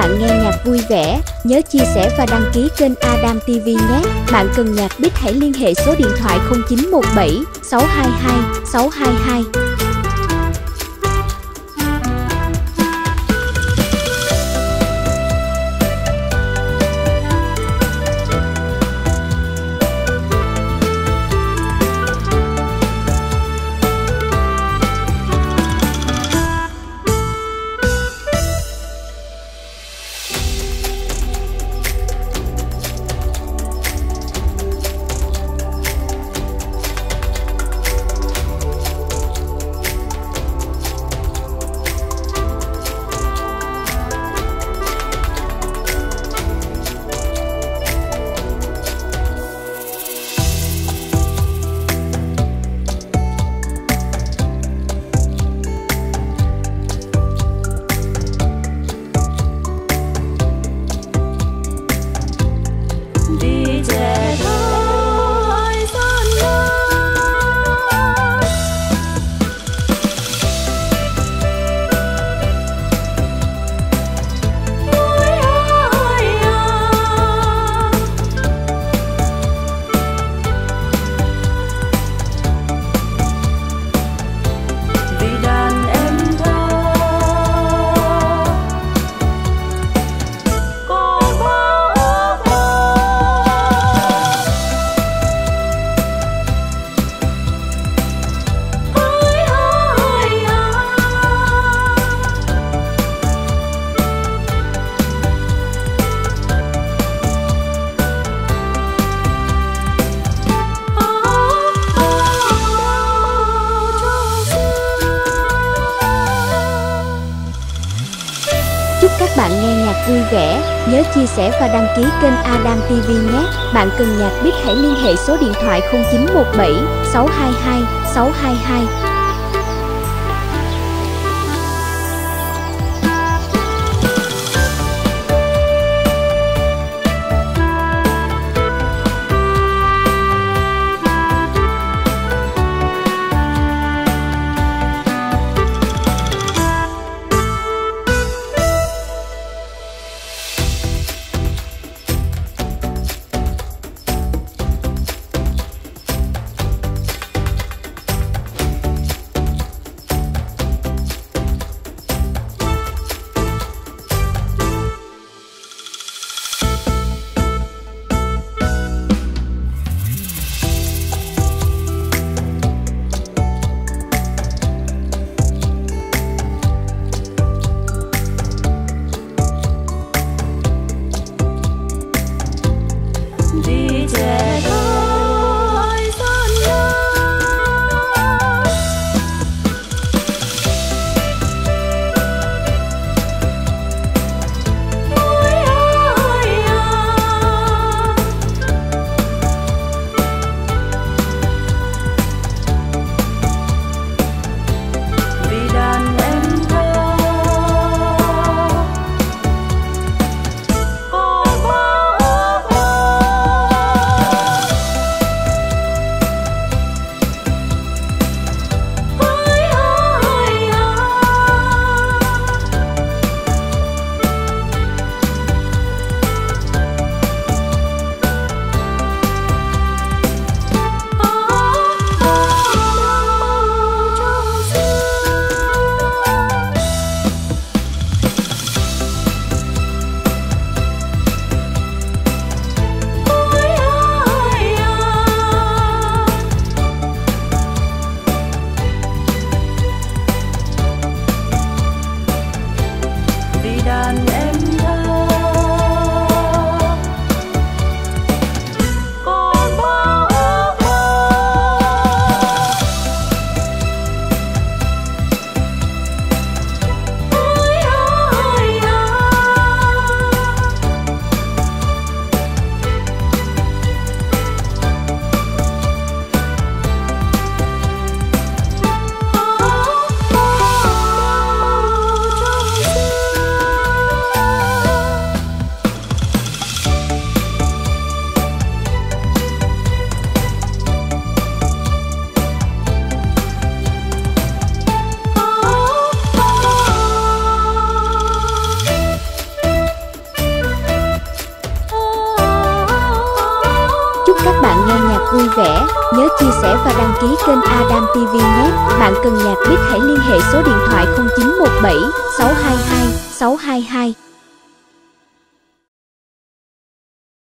bạn nghe nhạc vui vẻ, nhớ chia sẻ và đăng ký kênh Adam TV nhé. Bạn cần nhạc biết hãy liên hệ số điện thoại 0917 622 622. Các bạn nghe nhạc vui vẻ, nhớ chia sẻ và đăng ký kênh Adam TV nhé. Bạn cần nhạc biết hãy liên hệ số điện thoại 0917 622 622. Vui vẻ, nhớ chia sẻ và đăng ký kênh Adam TV nhé. Bạn cần nhạc biết hãy liên hệ số điện thoại 0917 622 622.